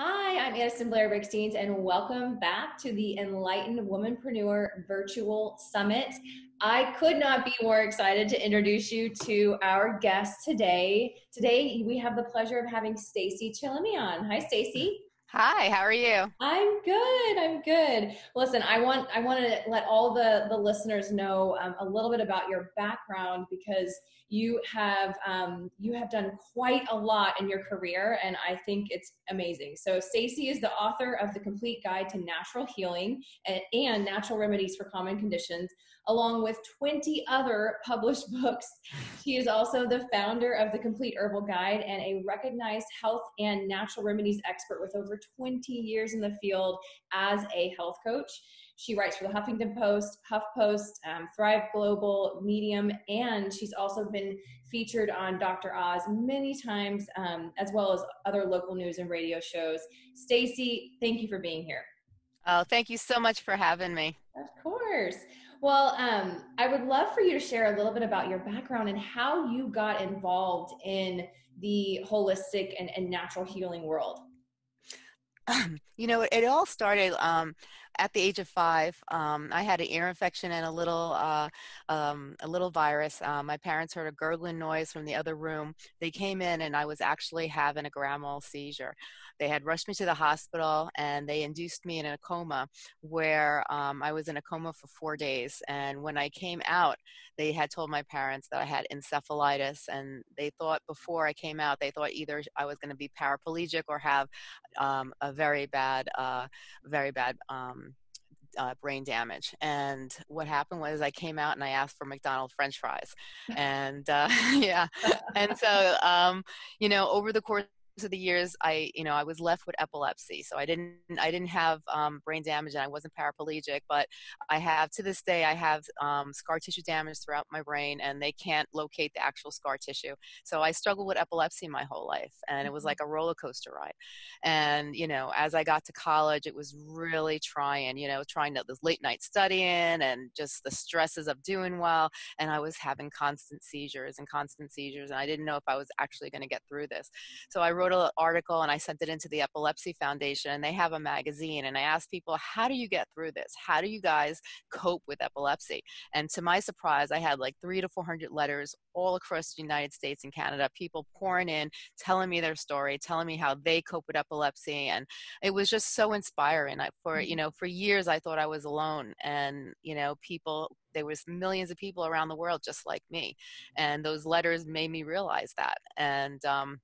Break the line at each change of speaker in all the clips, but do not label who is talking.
Hi, I'm Addison Blair Bigsteins, and welcome back to the Enlightened Womanpreneur Virtual Summit. I could not be more excited to introduce you to our guest today. Today, we have the pleasure of having Stacey Chillemi on. Hi, Stacey.
Hi, how are you?
I'm good. I'm good. Listen, I want I want to let all the the listeners know um, a little bit about your background because you have um, you have done quite a lot in your career, and I think it's amazing. So, Stacey is the author of the Complete Guide to Natural Healing and, and Natural Remedies for Common Conditions, along with 20 other published books. She is also the founder of the Complete Herbal Guide and a recognized health and natural remedies expert with over 20 years in the field as a health coach. She writes for the Huffington Post, HuffPost, um, Thrive Global, Medium, and she's also been featured on Dr. Oz many times, um, as well as other local news and radio shows. Stacey, thank you for being here.
Oh, thank you so much for having me.
Of course. Well, um, I would love for you to share a little bit about your background and how you got involved in the holistic and, and natural healing world.
you know, it, it all started um, at the age of five. Um, I had an ear infection and a little, uh, um, a little virus. Uh, my parents heard a gurgling noise from the other room. They came in, and I was actually having a grand mal seizure. They had rushed me to the hospital, and they induced me in a coma, where um, I was in a coma for four days. And when I came out, they had told my parents that I had encephalitis, and they thought before I came out, they thought either I was going to be paraplegic or have um, a very bad, uh, very bad um, uh, brain damage. And what happened was I came out and I asked for McDonald's French fries, and uh, yeah, and so um, you know over the course of the years i you know i was left with epilepsy so i didn't i didn't have um, brain damage and i wasn't paraplegic but i have to this day i have um, scar tissue damage throughout my brain and they can't locate the actual scar tissue. So i struggled with epilepsy my whole life and it was mm-hmm. like a roller coaster ride. And you know as i got to college it was really trying you know trying to this late night studying and just the stresses of doing well and i was having constant seizures and constant seizures and i didn't know if i was actually going to get through this. So i wrote wrote an article and I sent it into the Epilepsy Foundation, and they have a magazine. And I asked people, how do you get through this? How do you guys cope with epilepsy? And to my surprise, I had like three to 400 letters all across the United States and Canada, people pouring in, telling me their story, telling me how they cope with epilepsy. And it was just so inspiring. I, for, you mm-hmm. know, for years I thought I was alone. And, you know, people there was millions of people around the world just like me and those letters made me realize that and um,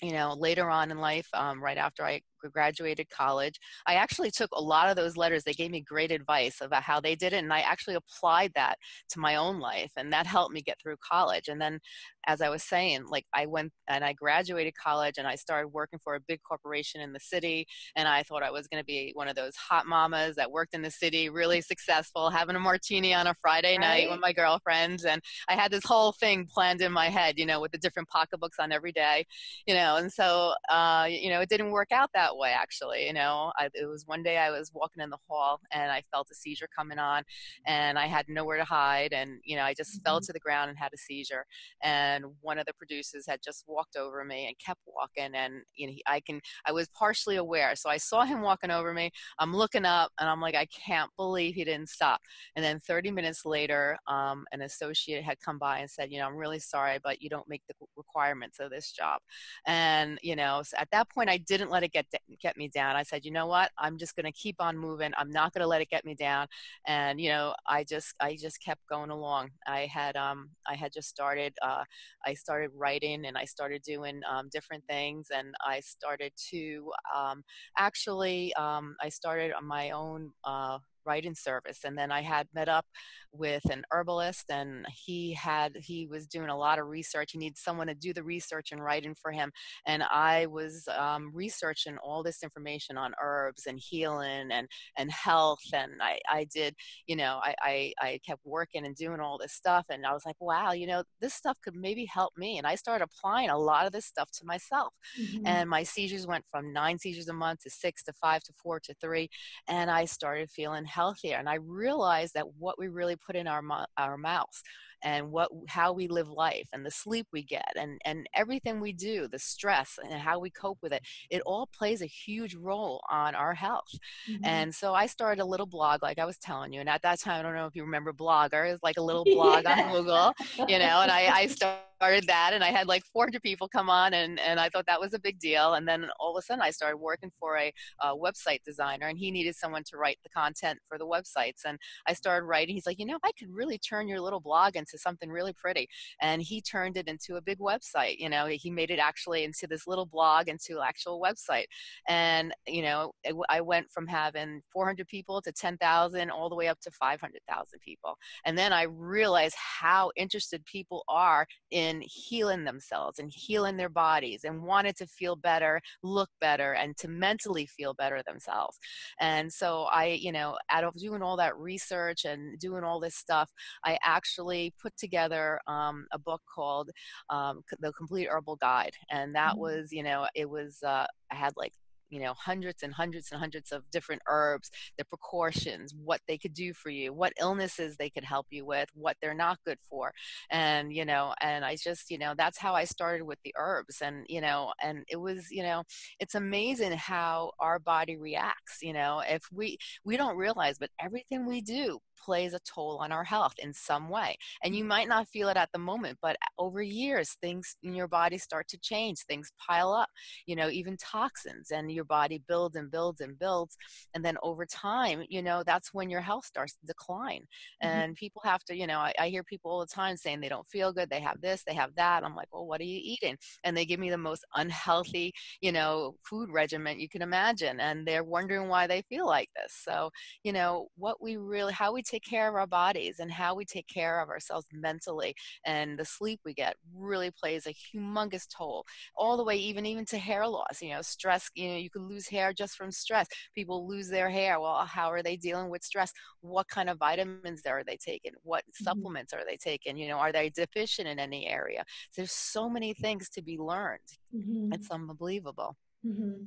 you know, later on in life, um, right after I graduated college, I actually took a lot of those letters. They gave me great advice about how they did it, and I actually applied that to my own life, and that helped me get through college. And then, as I was saying, like I went and I graduated college, and I started working for a big corporation in the city, and I thought I was going to be one of those hot mamas that worked in the city, really successful, having a martini on a Friday right. night with my girlfriends, and I had this whole thing planned in my head, you know, with the different pocketbooks on every day, you know, and so, uh, you know, it didn't work out that that way actually you know? I, it was one day i was walking in the hall and i felt a seizure coming on and i had nowhere to hide and you know i just mm-hmm. fell to the ground and had a seizure and one of the producers had just walked over me and kept walking and you know i can i was partially aware so i saw him walking over me i'm looking up and i'm like i can't believe he didn't stop. And then 30 minutes later um, an associate had come by and said you know i'm really sorry but you don't make the requirements of this job. And you know so at that point i didn't let it get get me down. I said, you know what? I'm just going to keep on moving. I'm not going to let it get me down. And you know, I just I just kept going along. I had um I had just started uh, I started writing and I started doing um, different things and I started to um, actually um, I started on my own uh, writing service and then i had met up with an herbalist and he had he was doing a lot of research he needed someone to do the research and writing for him and i was um, researching all this information on herbs and healing and and health and i i did you know i i, I kept working and doing all this stuff and i was like wow you know this stuff could maybe help me and i started applying a lot of this stuff to myself mm-hmm. and my seizures went from nine seizures a month to six to five to four to three and i started feeling healthier and i realized that what we really put in our our mouths and what how we live life and the sleep we get and and everything we do the stress and how we cope with it it all plays a huge role on our health mm-hmm. and so i started a little blog like i was telling you and at that time i don't know if you remember blogger it was like a little blog yeah. on google you know and i i started that and i had like 400 people come on and and i thought that was a big deal and then all of a sudden i started working for a, a website designer and he needed someone to write the content for the websites and i started writing he's like you know i could really turn your little blog into something really pretty and he turned it into a big website you know he made it actually into this little blog into an actual website and you know i went from having 400 people to 10,000 all the way up to 500,000 people and then i realized how interested people are in healing themselves and healing their bodies and wanted to feel better look better and to mentally feel better themselves and so i you know out of doing all that research and doing all this stuff i actually put together um, a book called um, the complete herbal guide and that mm-hmm. was you know it was uh, i had like you know hundreds and hundreds and hundreds of different herbs the precautions what they could do for you what illnesses they could help you with what they're not good for. And you know and i just you know that's how i started with the herbs. And you know and it was you know it's amazing how our body reacts you know. If we we don't realize but everything we do plays a toll on our health in some way. And you might not feel it at the moment, but over years, things in your body start to change, things pile up, you know, even toxins, and your body builds and builds and builds. And then over time, you know, that's when your health starts to decline. Mm-hmm. And people have to, you know, I, I hear people all the time saying they don't feel good, they have this, they have that. I'm like, well, what are you eating? And they give me the most unhealthy, you know, food regimen you can imagine. And they're wondering why they feel like this. So, you know, what we really, how we take care of our bodies and how we take care of ourselves mentally and the sleep we get really plays a humongous toll all the way even even to hair loss you know stress you know you could lose hair just from stress people lose their hair well how are they dealing with stress what kind of vitamins are they taking what mm-hmm. supplements are they taking you know are they deficient in any area so there's so many things to be learned mm-hmm. it's unbelievable
mm-hmm.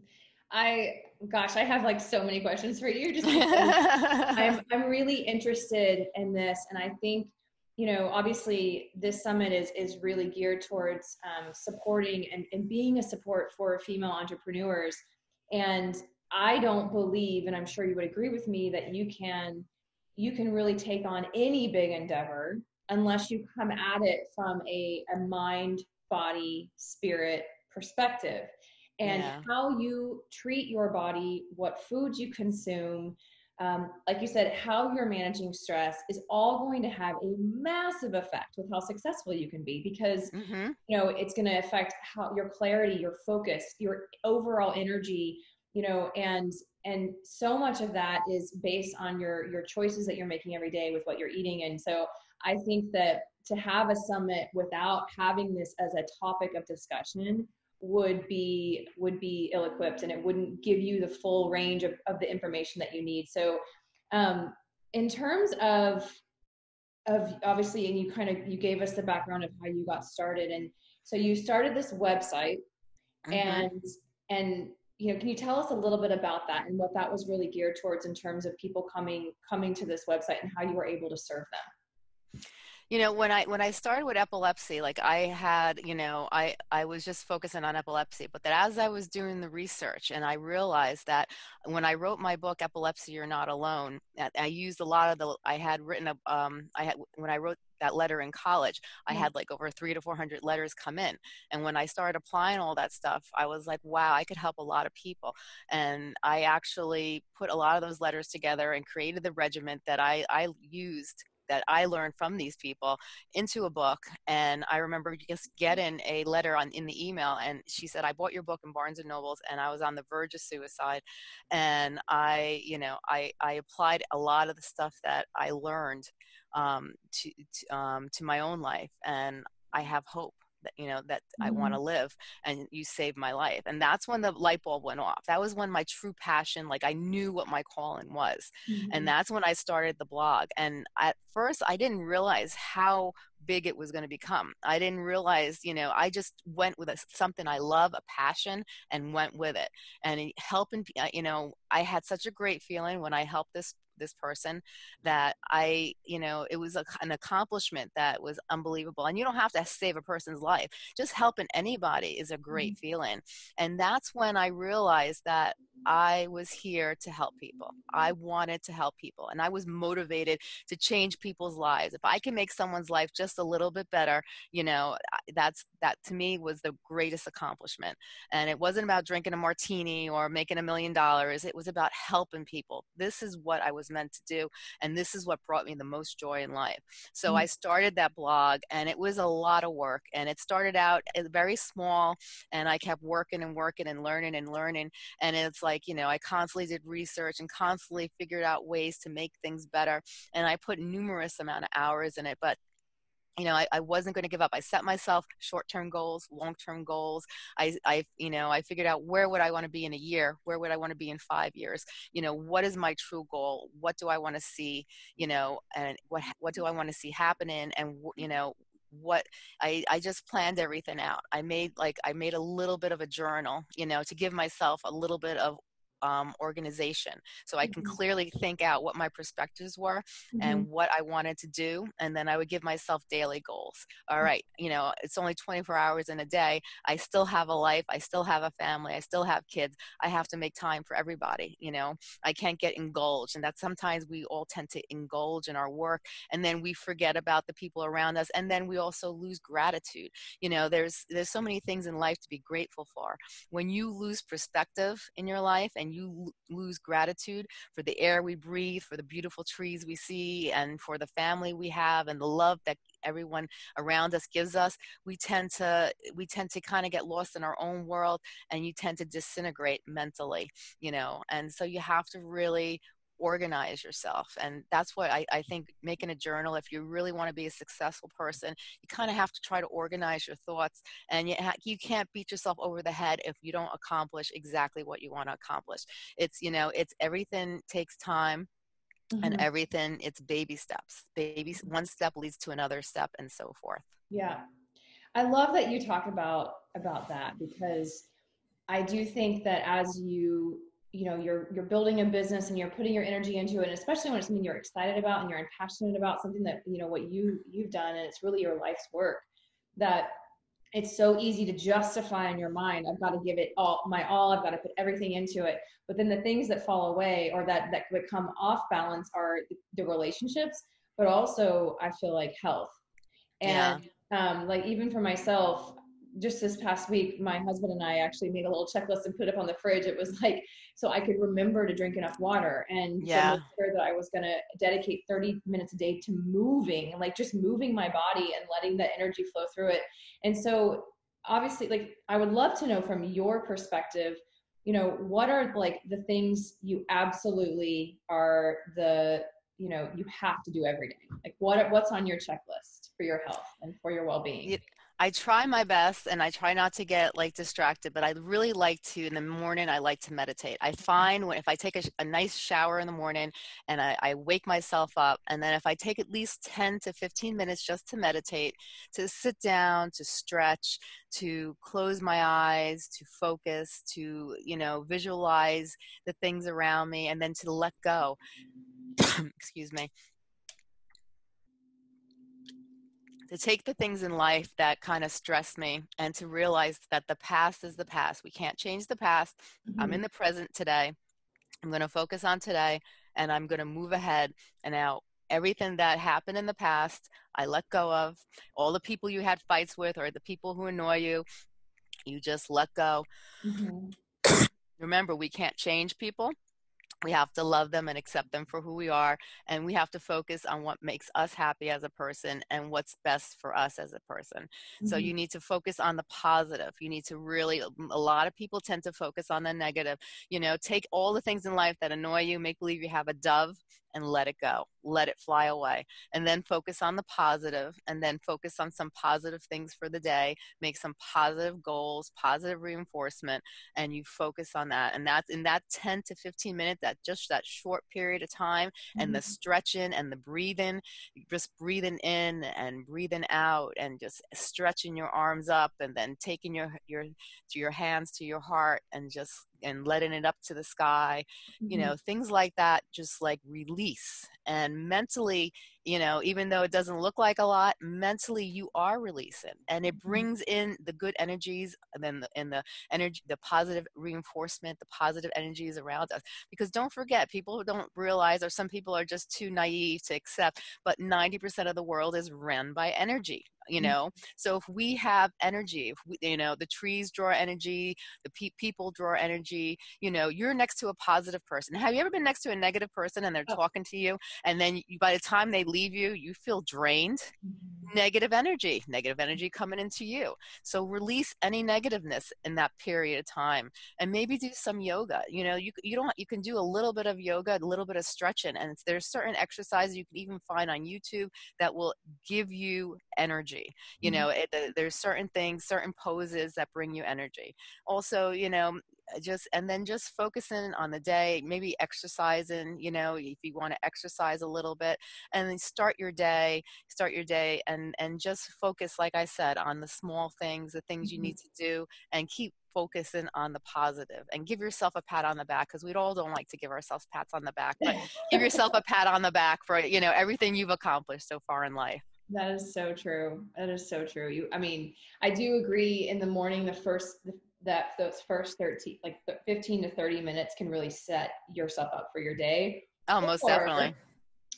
I gosh, I have like so many questions for you just I'm I'm really interested in this and I think you know obviously this summit is is really geared towards um, supporting and, and being a support for female entrepreneurs and i don't believe and i'm sure you would agree with me that you can you can really take on any big endeavor unless you come at it from a, a mind body spirit perspective and yeah. how you treat your body, what foods you consume, um, like you said, how you're managing stress is all going to have a massive effect with how successful you can be because mm-hmm. you know it's going to affect how your clarity, your focus, your overall energy, you know, and and so much of that is based on your your choices that you're making every day with what you're eating. And so I think that to have a summit without having this as a topic of discussion would be would be ill equipped and it wouldn't give you the full range of, of the information that you need so um, in terms of of obviously and you kind of you gave us the background of how you got started and so you started this website mm-hmm. and and you know can you tell us a little bit about that and what that was really geared towards in terms of people coming coming to this website and how you were able to serve them
you know when i when i started with epilepsy like i had you know i i was just focusing on epilepsy but that as i was doing the research and i realized that when i wrote my book epilepsy you're not alone i used a lot of the i had written a um i had when i wrote that letter in college i yeah. had like over three to four hundred letters come in and when i started applying all that stuff i was like wow i could help a lot of people and i actually put a lot of those letters together and created the regiment that i i used that I learned from these people into a book. And I remember just getting a letter on in the email, and she said, "I bought your book in Barnes and Nobles, and I was on the verge of suicide, and I, you know, I I applied a lot of the stuff that I learned um, to to, um, to my own life, and I have hope." That you know that mm-hmm. I want to live and you saved my life and that's when the light bulb went off that was when my true passion like I knew what my calling was mm-hmm. and that's when I started the blog and at first I didn't realize how big it was going to become. I didn't realize, you know, I just went with a, something I love, a passion, and went with it. And helping, uh, you know, I had such a great feeling when I helped this this person that I, you know, it was a, an accomplishment that was unbelievable. And you don't have to save a person's life. Just helping anybody is a great mm-hmm. feeling. And that's when I realized that I was here to help people. I wanted to help people and I was motivated to change people's lives. If I can make someone's life just a little bit better, you know, that's that to me was the greatest accomplishment. And it wasn't about drinking a martini or making a million dollars. It was about helping people. This is what I was meant to do and this is what brought me the most joy in life. So mm-hmm. I started that blog and it was a lot of work and it started out very small and I kept working and working and learning and learning and it's like, you know, I constantly did research and constantly figured out ways to make things better. And I put numerous amount of hours in it, but you know, I, I wasn't going to give up. I set myself short-term goals, long-term goals. I, I, you know, I figured out where would I want to be in a year? Where would I want to be in five years? You know, what is my true goal? What do I want to see? You know, and what, what do I want to see happening? And, you know, what I, I just planned everything out. I made like I made a little bit of a journal, you know, to give myself a little bit of um, organization. So I can mm-hmm. clearly think out what my perspectives were mm-hmm. and what I wanted to do. And then I would give myself daily goals. All mm-hmm. you know, it's only 24 hours in a day. I still have a life. I still have a family. I still have kids. I have to make time for everybody. You know, I can't get indulged. And that sometimes we all tend to indulge in our work and then we forget about the people around us. And then we also lose gratitude. You know, there's, there's so many things in life to be grateful for. When you lose perspective in your life and you lose gratitude for the air we breathe, for the beautiful trees we see, and for the family we have, and the love that everyone around us gives us, we tend to we tend to kind of get lost in our own world, and you tend to disintegrate mentally, you know. And so you have to really organize yourself and that's what I, I, think making a journal if you really want to be a successful person you kind of have to try to organize your thoughts and you, ha- you can't beat yourself over the head if you don't accomplish exactly what you want to accomplish. It's you know it's everything takes time mm-hmm. and everything it's baby steps baby one step leads to another step and so forth.
Yeah. I love that you talk about about that because i do think that as you you know you're you're building a business and you're putting your energy into it and especially when it's something you're excited about and you're passionate about something that you know what you you've done and it's really your life's work that it's so easy to justify in your mind i've got to give it all my all i've got to put everything into it but then the things that fall away or that that become off balance are the, relationships but also i feel like health and yeah. um like even for myself just this past week, my husband and I actually made a little checklist and put it up on the fridge. It was like so I could remember to drink enough water and
yeah.
sure that I was going to dedicate 30 minutes a day to moving and like just moving my body and letting the energy flow through it. And so obviously like I would love to know from your perspective, you know, what are like the things you absolutely are the you know you have to do every day like what what's on your checklist for your health and for your well-being
I try my best and I try not to get like distracted, but I really like to in the morning, I like to meditate. I mm-hmm. find when if I take a, a nice shower in the morning and I, I, wake myself up, and then if I take at least 10 to 15 minutes just to meditate, to sit down, to stretch, to close my eyes, to focus, to, you know, visualize the things around me, and then to let go. Excuse me to take the things in life that kind of stress me and to realize that the past is the past. We can't change the past. Mm-hmm. I'm in the present today. I'm going to focus on today and I'm going to move ahead. And now, everything that happened in the past, I let go of. All the people you had fights with or the people who annoy you, you just let go. Mm-hmm. Remember, we can't change people we have to love them and accept them for who we are and we have to focus on what makes us happy as a person and what's best for us as a person. Mm-hmm. so you need to focus on the positive. You need to really a lot of people tend to focus on the negative. You know take all the things in life that annoy you make believe you have a dove and let it go. Let it fly away. And then focus on the positive and then focus on some positive things for the day. Make some positive goals, positive reinforcement, and you focus on that. And that's in that 10 to 15 minutes, that just that short period of time mm-hmm. and the mm-hmm. stretching and the breathing, just breathing in and breathing out and just stretching your arms up and then taking your your to your hands to your heart and just and letting it up to the sky. Mm-hmm. You know, things like that just like release release and mentally you know even though it doesn't look like a lot mentally you are releasing and it mm-hmm. brings in the good energies and then the, and the energy the positive reinforcement the positive energies around us because don't forget people don't realize or some people are just too naive to accept but 90% of the world is run by energy you mm-hmm. know so if we have energy if we, you know the trees draw energy the pe- people draw energy you know you're next to a positive person have you ever been next to a negative person and they're oh. talking to you and then you, by the time they leave you you feel drained. Mm-hmm. negative energy negative energy coming into you. So release any negativeness in that period of time and maybe do some yoga. You know you, you don't you can do a little bit of yoga a little bit of stretching and there's certain exercises you can even find on youtube that will give you energy. You mm-hmm. know it, there's certain things certain poses that bring you energy. Also you know just and then just focusing on the day maybe exercising you know if you want to exercise a little bit and then start your day start your day and and just focus like i said on the small things the things mm-hmm. you need to do and keep focusing on the positive and give yourself a pat on the back because we all don't like to give ourselves pats on the back but give yourself a pat on the back for you know everything you've accomplished so far in life
that is so true. That is so true. You, I mean, I do agree. In the morning, the first that those first thirteen, like fifteen to thirty minutes, can really set yourself up for your day.
Oh, most or, definitely.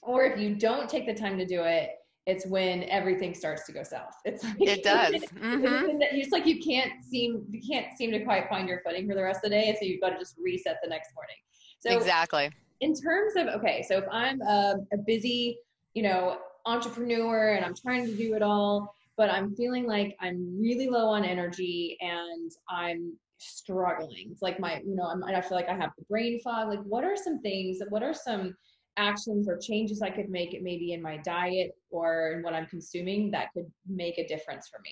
Or if you don't take the time to do it, it's when everything starts to go south. It's like,
it does. Mm-hmm.
It's like you can't seem you can't seem to quite find your footing for the rest of the day, so you've got to just reset the next morning.
So exactly.
In terms of okay, so if I'm a, a busy, you know, entrepreneur and I'm trying to do it all, but I'm feeling like I'm really low on energy and I'm struggling. It's like my, you know, I'm, I feel like I have the brain fog. Like, what are some things, what are some actions or changes I could make maybe in my diet or in what I'm consuming that could make a difference for me?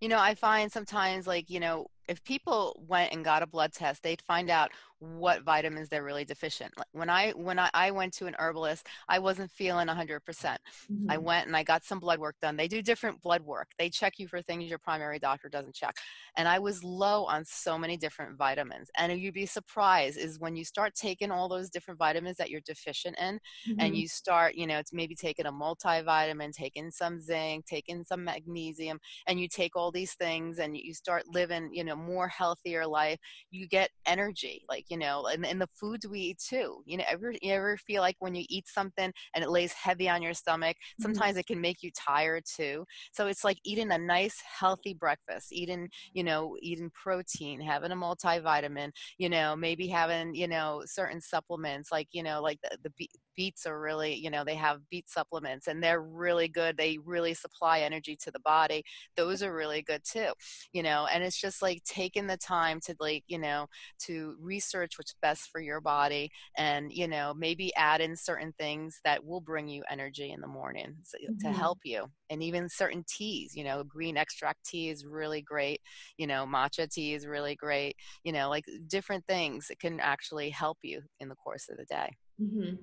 You know, I find sometimes like, you know, if people went and got a blood test, they'd find out what vitamins they're really deficient. When I when I, I went to an herbalist, I wasn't feeling 100%. percent mm hmm I mm-hmm. went and I got some blood work done. They do different blood work. They check you for things your primary doctor doesn't check. And I was low on so many different vitamins. And you'd be surprised is when you start taking all those different vitamins that you're deficient in mm-hmm. and you start, you know, it's maybe taking a multivitamin, taking some zinc, taking some magnesium, and you take all these things and you start living, you know, more healthier life, you get energy. Like you know, and, and the foods we eat too. You know, ever you ever feel like when you eat something and it lays heavy on your stomach, mm-hmm. sometimes mm-hmm. it can make you tired too. So it's like eating a nice healthy breakfast, eating, you know, eating protein, having a multivitamin, you know, maybe having, you know, certain supplements like, you know, like the, the beets are really, you know, they have beet supplements and they're really good. They really supply energy to the body. Those are really good too, you know, and it's just like taking the time to like, you know, to research what's best for your body and, you know, maybe add in certain things that will bring you energy in the morning mm-hmm. to help you. And even certain teas, you know, green extract tea is really great. You know, matcha tea is really great. You know, like different things that can actually help you in the course of the day.
Mm-hmm.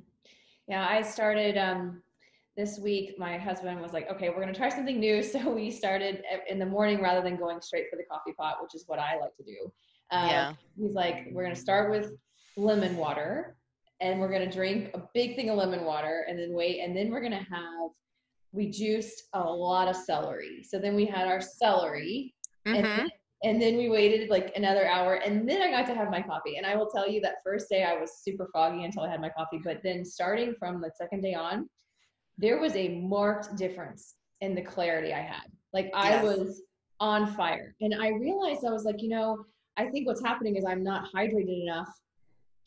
Yeah, I started um, this week. My husband was like, "Okay, we're going to try something new." So we started in the morning rather than going straight for the coffee pot, which is what I like to do. Um, yeah. He's like, "We're going to start with lemon water, and we're going to drink a big thing of lemon water, and then wait, and then we're going to have." We juiced a lot of celery. So then we had our celery, mm-hmm. and and then we waited like another hour and then i got to have my coffee and i will tell you that first day i was super foggy until i had my coffee but then starting from the second day on there was a marked difference in the clarity i had like i yes. was on fire and i realized i was like you know i think what's happening is i'm not hydrated enough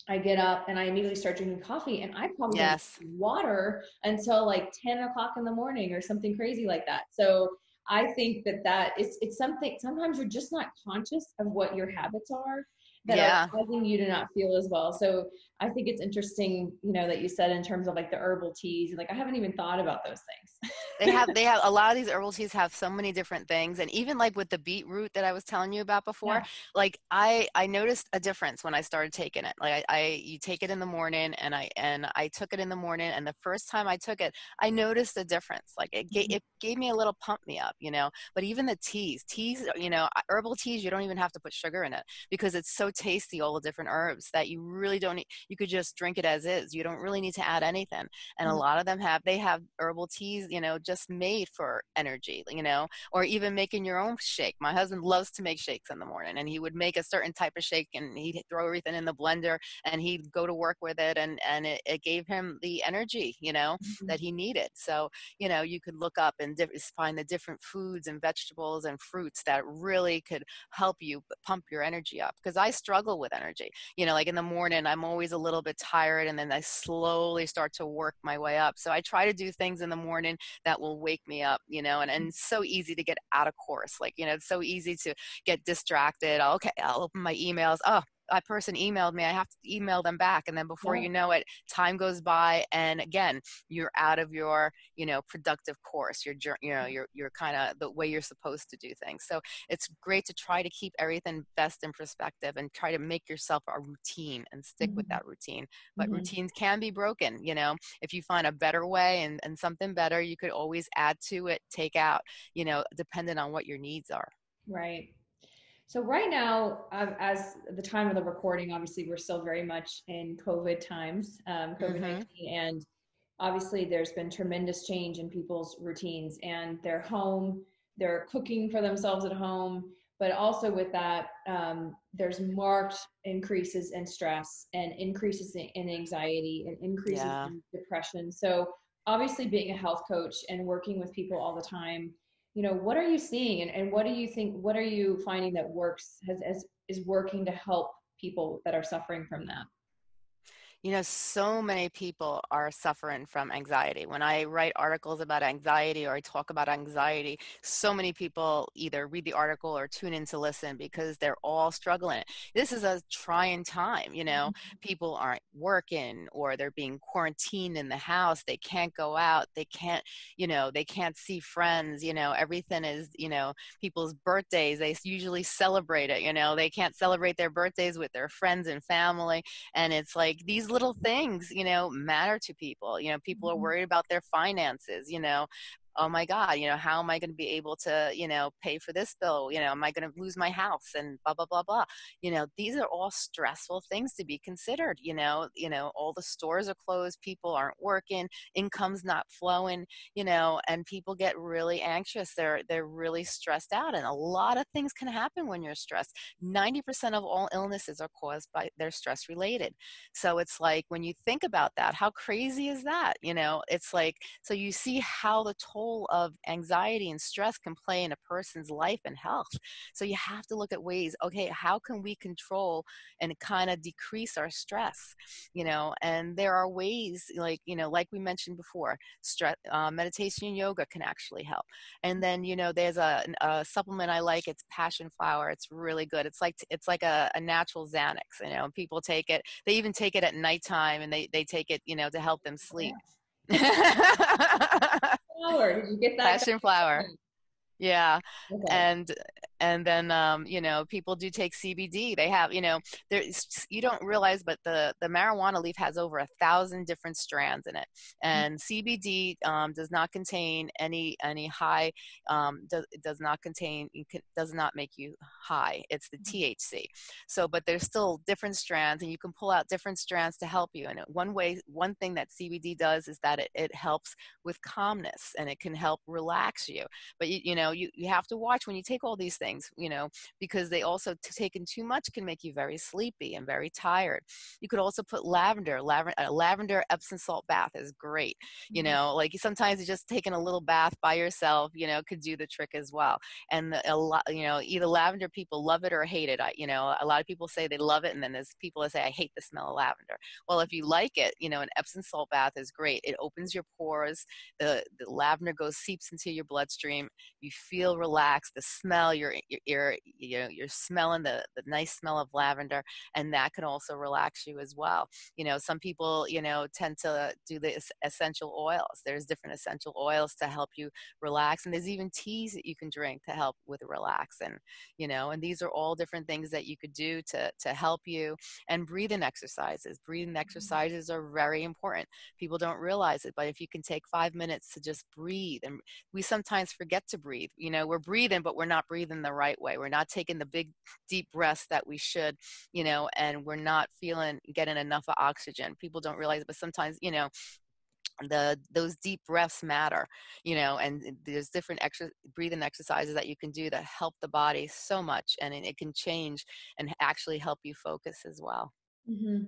I get up and I immediately start drinking coffee and I probably yes. water until like 10 o'clock in the morning or something crazy like that. So I think that that it's it's something. Sometimes you're just not conscious of what your habits are that yeah. are causing you to not feel as well. So I think it's interesting, you know, that you said in terms of like the herbal teas. Like I haven't even thought about those things.
they have they have a lot of these herbal teas have so many different things, and even like with the beetroot that I was telling you about before, yeah. like I I noticed a difference when I started taking it. Like I, I you take it in the morning, and I and I took it in the morning, and the first time I took it, I noticed a difference. Like it mm-hmm. it gave me a little pump me up, you know. But even the teas, teas, you know, herbal teas, you don't even have to put sugar in it because it's so so tasty, all the different herbs that you really don't need, you could just drink it as is. You don't really need to add anything. And a lot of them have, they have herbal teas, you know, just made for energy, you know, or even making your own shake. My husband loves to make shakes in the morning and he would make a certain type of shake and he'd throw everything in the blender and he'd go to work with it and, and it, it gave him the energy, you know, mm-hmm. that he needed. So, you know, you could look up and diff- find the different foods and vegetables and fruits that really could help you pump your energy up. Because I struggle with energy. You know, like in the morning, I'm always a little bit tired and then I slowly start to work my way up. So I try to do things in the morning that will wake me up, you know, and, and so easy to get out of course. Like, you know, it's so easy to get distracted. Oh, okay, I'll open my emails. Oh, a person emailed me, I have to email them back. And then before yeah. you know it, time goes by. And again, you're out of your, you know, productive course. You're, you know, you're, you're kind of the way you're supposed to do things. So it's great to try to keep everything best in perspective and try to make yourself a routine and stick mm-hmm. with that routine. But mm-hmm. routines can be broken, you know, if you find a better way and, and something better, you could always add to it, take out, you know, depending on what your needs are.
Right. So right now, um, as the time of the recording, obviously we're still very much in COVID times, um, COVID nineteen, mm-hmm. and obviously there's been tremendous change in people's routines and their home. They're cooking for themselves at home, but also with that, um, there's marked increases in stress and increases in anxiety and increases yeah. in depression. So obviously, being a health coach and working with people all the time you know what are you seeing and, and what do you think what are you finding that works has, has is working to help people that are suffering from that
you know, so many people are suffering from anxiety. When I write articles about anxiety or I talk about anxiety, so many people either read the article or tune in to listen because they're all struggling. This is a trying time, you know, mm-hmm. people aren't working or they're being quarantined in the house. They can't go out. They can't, you know, they can't see friends. You know, everything is, you know, people's birthdays. They usually celebrate it, you know, they can't celebrate their birthdays with their friends and family. And it's like these little things, you know, matter to people. You know, people are mm-hmm. worried about their finances, you know, oh my god you know how am i going to be able to you know pay for this bill? You know am i going to lose my house and blah blah blah blah. You know these are all stressful things to be considered you know you know all the stores are closed people aren't working income's not flowing you know and people get really anxious. They're they're really stressed out and a lot of things can happen when you're stressed. 90% of all illnesses are caused by they're stress related. So it's like when you think about that how crazy is that? You know it's like so you see how the toll role of anxiety and stress can play in a person's life and health. So you have to look at ways, okay, how can we control and kind of decrease our stress? You know, and there are ways like, you know, like we mentioned before, stress, uh, meditation and yoga can actually help. And then, you know, there's a, a, supplement I like, it's passion flower. It's really good. It's like, it's like a, a natural Xanax, you know, people take it, they even take it at nighttime and they, they take it, you know, to help them sleep.
flower. Did you get that?
Passion flower. Yeah. Okay. And and then um, you know people do take CBD. They have you know there's you don't realize, but the the marijuana leaf has over a thousand different strands in it, mm-hmm. and mm-hmm. CBD um, does not contain any any high um, does does not contain does not make you high. It's the mm-hmm. THC. So, but there's still different strands, and you can pull out different strands to help you. And one way, one thing that CBD does is that it, it helps with calmness, and it can help relax you. But you, you know you you have to watch when you take all these things things, you know, because they also taken too much can make you very sleepy and very tired. You could also put lavender. Lavender, a lavender Epsom salt bath is great. You mm-hmm. know, like sometimes just taking a little bath by yourself, you know, could do the trick as well. And a lot, you know, either lavender people love it or hate it. I, you know, a lot of people say they love it, and then there's people that say I hate the smell of lavender. Well, if you like it, you know, an Epsom salt bath is great. It opens your pores. The the lavender goes seeps into your bloodstream. You feel relaxed. The smell, you're you're you're you're smelling the the nice smell of lavender and that can also relax you as well you know some people you know tend to do the essential oils there's different essential oils to help you relax and there's even teas that you can drink to help with relax and you know and these are all different things that you could do to to help you and breathing exercises breathing mm-hmm. exercises are very important people don't realize it but if you can take 5 minutes to just breathe and we sometimes forget to breathe breathe. You know, we're breathing, but we're not breathing the right way. We're not taking the big, deep breaths that we should, you know, and we're not feeling getting enough of oxygen. People don't realize, but sometimes, you know, the those deep breaths matter you know and there's different extra breathing exercises that you can do that help the body so much and it, can change and actually help you focus as well
mm-hmm.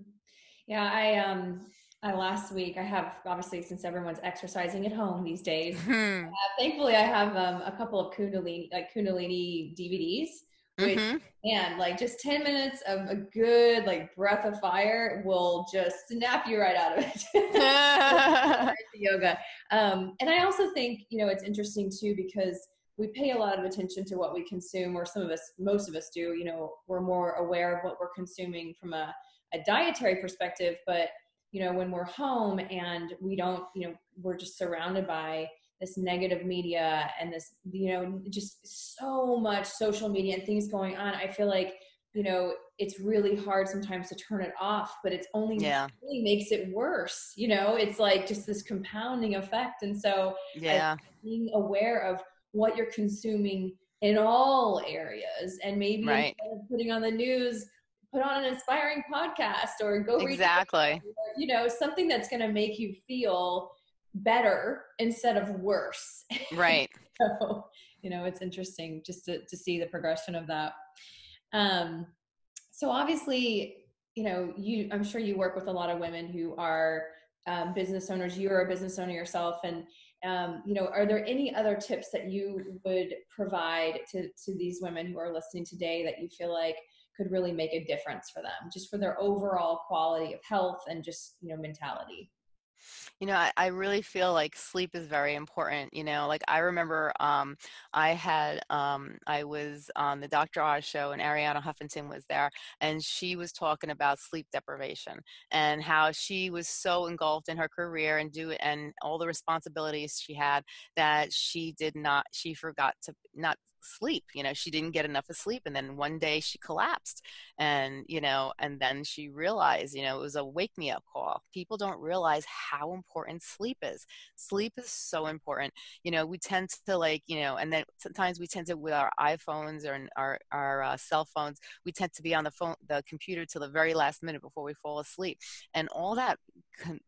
yeah i um I last week I have obviously since everyone's exercising at home these days. Mm-hmm. Uh, thankfully, I have um, a couple of Kundalini like Kundalini DVDs. Which, mm-hmm. and like just 10 minutes of a good like breath of fire will just snap you right out of it. yoga. Um, and I also think, you know, it's interesting too because we pay a lot of attention to what we consume, or some of us, most of us do. You know, we're more aware of what we're consuming from a, a dietary perspective, but you know when we're home and we don't you know we're just surrounded by this negative media and this you know just so much social media and things going on i feel like you know it's really hard sometimes to turn it off but it's only yeah. really makes it worse you know it's like just this compounding effect and so
yeah
being aware of what you're consuming in all areas and maybe
right.
putting on the news put on an inspiring podcast or go read.
exactly.
or, you know something that's going to make you feel better instead of worse.
Right.
So you know it's interesting just to, to see the progression of that. Um so obviously you know you i'm sure you work with a lot of women who are um, business owners. You're a business owner yourself. And um, you know are there any other tips that you would provide to to these women who are listening today that you feel like could really make a difference for them just for their overall quality of health and just you know mentality.
You know I, I, really feel like sleep is very important you know like i remember um, i had um, i was on the dr oz show and arianna huffington was there and she was talking about sleep deprivation and how she was so engulfed in her career and do and all the responsibilities she had that she did not she forgot to not sleep you know she didn't get enough of sleep and then one day she collapsed and you know and then she realized you know it was a wake me up call. People don't realize how important sleep is. Sleep is so important. You know we tend to like you know and then sometimes we tend to with our iphones or our our uh, cell phones we tend to be on the phone the computer till the very last minute before we fall asleep and all that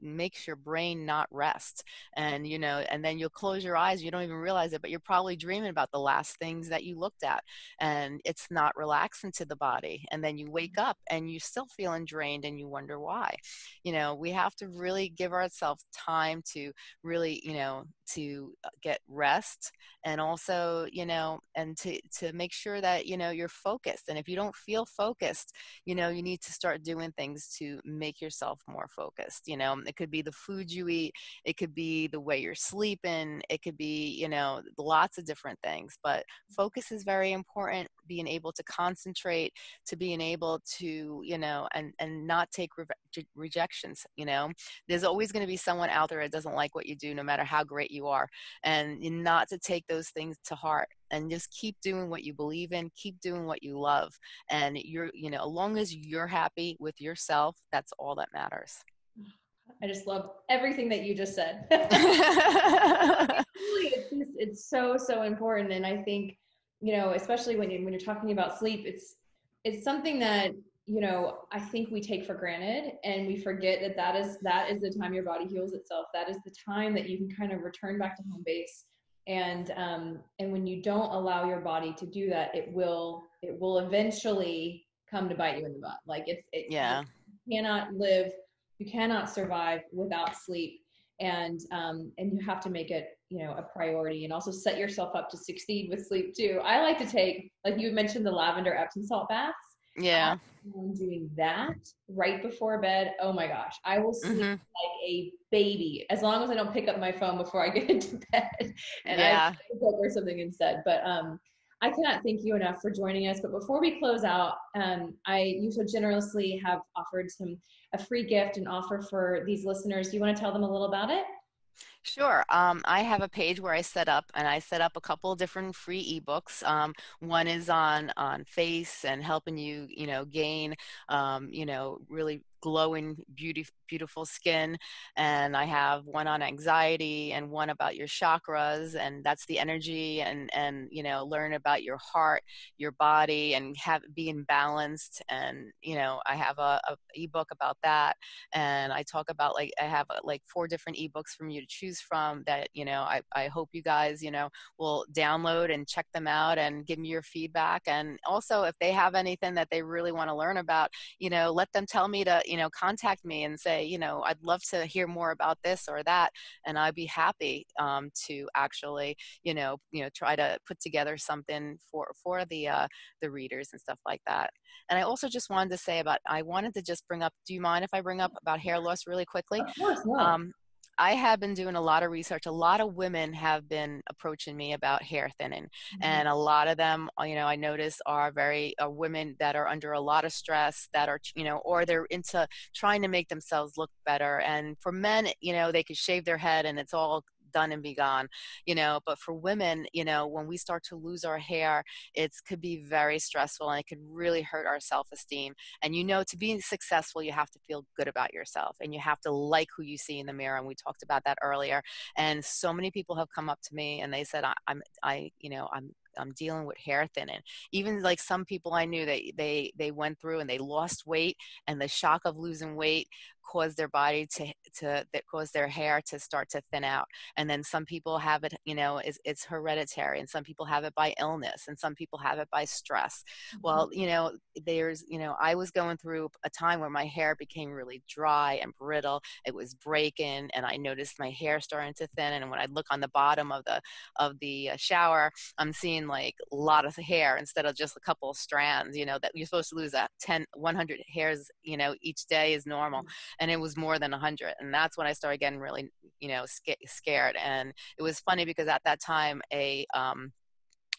makes your brain not rest and you know and then you'll close your eyes you don't even realize it but you're probably dreaming about the last things that you looked at and it's not relaxing to the body and then you wake mm-hmm. up and you're still feeling drained and you wonder why. You know we have to really give ourselves time to really you know to uh, get rest and also you know and to to make sure that you know you're focused. And if you don't feel focused you know you need to start doing things to make yourself more focused you know. It could be the food you eat it could be the way you're sleeping it could be you know lots of different things. But focus is very important being able to concentrate to being able to you know and and not take re- rejections you know? There's always going to be someone out there that doesn't like what you do no matter how great you are. And not to take those things to heart and just keep doing what you believe in keep doing what you love. And you're you know as long as you're happy with yourself that's all that matters.
I just love everything that you just said. it's, just, it's so so important, and I think you know, especially when you when you're talking about sleep, it's it's something that you know I think we take for granted, and we forget that that is that is the time your body heals itself. That is the time that you can kind of return back to home base, and um, and when you don't allow your body to do that, it will it will eventually come to bite you in the butt. Like it's it,
yeah,
you cannot live you cannot survive without sleep and um, and you have to make it you know a priority and also set yourself up to succeed with sleep too i like to take like you mentioned the lavender epsom salt baths
yeah
i'm doing that right before bed oh my gosh i will sleep mm-hmm. like a baby as long as i don't pick up my phone before i get into bed and yeah. i or something instead but um I cannot thank you enough for joining us. But before we close out, um, I you so generously have offered some a free gift and offer for these listeners. Do you want to tell them a little about it?
Sure. Um, I have a page where I set up, and I set up a couple different free ebooks. Um, one is on on face and helping you, you know, gain, um, you know, really glowing beauty beautiful skin and i have one on anxiety and one about your chakras and that's the energy and and you know learn about your heart your body and have being balanced and you know i have a, a ebook about that and i talk about like i have uh, like four different ebooks from you to choose from that you know i, I hope you guys you know will download and check them out and give me your feedback and also if they have anything that they really want to learn about you know let them tell me to you know, contact me and say, you know, I'd love to hear more about this or that, and I'd be happy um, to actually, you know, you know, try to put together something for for the uh, the readers and stuff like that. And I also just wanted to say about, I wanted to just bring up. Do you mind if I bring up about hair loss really quickly?
Course, yeah.
Um, I have been doing a lot of research. A lot of women have been approaching me about hair thinning, mm-hmm. and a lot of them, uh, you know, I notice are very are women that are under a lot of stress, that are, you know, or they're into trying to make themselves look better. And for men, you know, they could shave their head and it's all done and be gone you know but for women you know when we start to lose our hair it could be very stressful and it could really hurt our self-esteem and you know to be successful you have to feel good about yourself and you have to like who you see in the mirror and we talked about that earlier and so many people have come up to me and they said I, i'm i you know i'm I'm dealing with hair thinning. Even like some people I knew that they they went through and they lost weight, and the shock of losing weight cause their body to to that cause their hair to start to thin out. And then some people have it you know it's, it's hereditary and some people have it by illness and some people have it by stress. Mm-hmm. well you know there's you know i was going through a time where my hair became really dry and brittle. It was breaking and i noticed my hair starting to thin and when i look on the bottom of the of the uh, shower i'm seeing like a lot of hair instead of just a couple of strands you know that you're supposed to lose that 10 100 hairs you know each day is normal. Mm-hmm and it was more than 100 and that's when i started getting really you know scared and it was funny because at that time a um,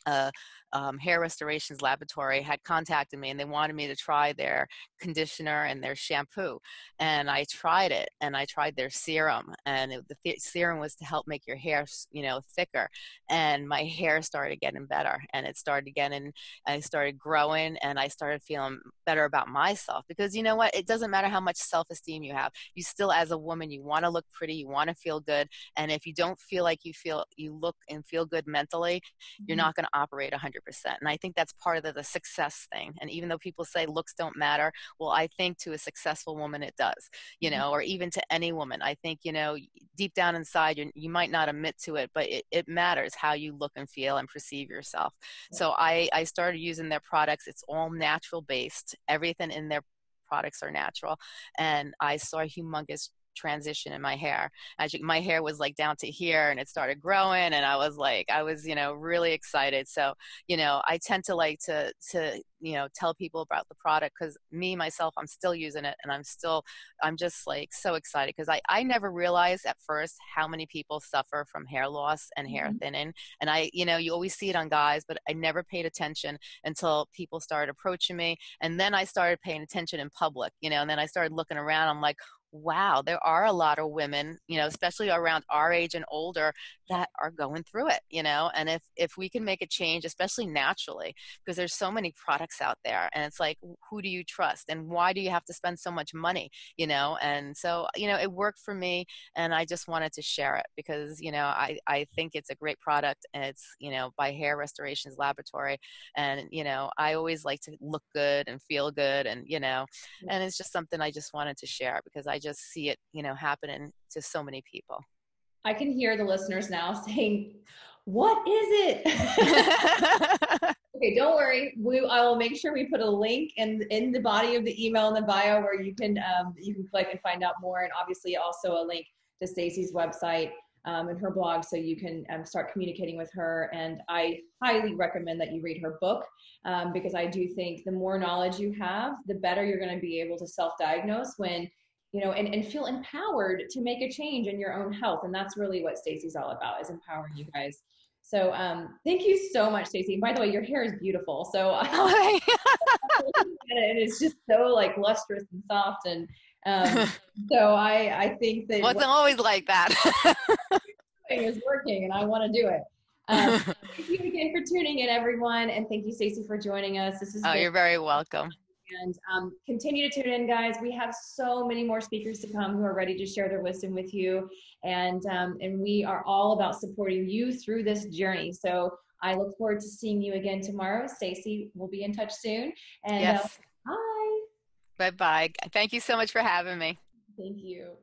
a um, hair restorations laboratory had contacted me and they wanted me to try their conditioner and their shampoo and i tried it and i tried their serum and it, the th- serum was to help make your hair you know thicker and my hair started getting better and it started getting i started growing and i started feeling better about myself because you know what it doesn't matter how much self-esteem you have you still as a woman you want to look pretty you want to feel good and if you don't feel like you feel you look and feel good mentally mm-hmm. you're not going to operate 100%. And I think that's part of the, the, success thing. And even though people say looks don't matter, well, I think to a successful woman it does, you mm-hmm. know, or even to any woman. I think, you know, deep down inside, you, you might not admit to it, but it, it matters how you look and feel and perceive yourself. So I, I started using their products. It's all natural based, everything in their products are natural. And I saw humongous transition in my hair. As you, my hair was like down to here and it started growing and I was like I was, you know, really excited. So, you know, I tend to like to to, you know, tell people about the product cuz me myself I'm still using it and I'm still I'm just like so excited cuz I I never realized at first how many people suffer from hair loss and hair mm-hmm. thinning. And I, you know, you always see it on guys, but I never paid attention until people started approaching me and then I started paying attention in public, you know, and then I started looking around I'm like, wow, there are a lot of women, you know, especially around our age and older that are going through it, you know, and if, if we can make a change, especially naturally, because there's so many products out there and it's like, who do you trust and why do you have to spend so much money, you know? And so, you know, it worked for me and I just wanted to share it because, you know, I, I think it's a great product and it's, you know, by Hair Restorations Laboratory. And, you know, I always like to look good and feel good and, you know, and it's just something I just wanted to share because I just see it, you know, happening to so many people.
I can hear the listeners now saying, "What is it?" okay, don't worry. We I will make sure we put a link in in the body of the email in the bio where you can um, you can click and find out more, and obviously also a link to Stacey's website um, and her blog so you can um, start communicating with her. And I highly recommend that you read her book um, because I do think the more knowledge you have, the better you're going to be able to self diagnose when you know, and, and feel empowered to make a change in your own health. And that's really what Stacey's all about is empowering you guys. So um, thank you so much, Stacey. By the way, your hair is beautiful. So and it's just so like lustrous and soft. And um, so I, I think that
wasn't always like that.
is working and I want to do it. Um, thank you again for tuning in, everyone. And thank you, Stacey for joining us. This is
Oh, you're very welcome.
And um, continue to tune in, guys. We have so many more speakers to come who are ready to share their wisdom with you. And, um, and we are all about supporting you through this journey. So I look forward to seeing you again tomorrow. Stacey will be in touch soon. And uh,
Yes.
uh, bye.
Bye bye. Thank you so much for having me.
Thank you.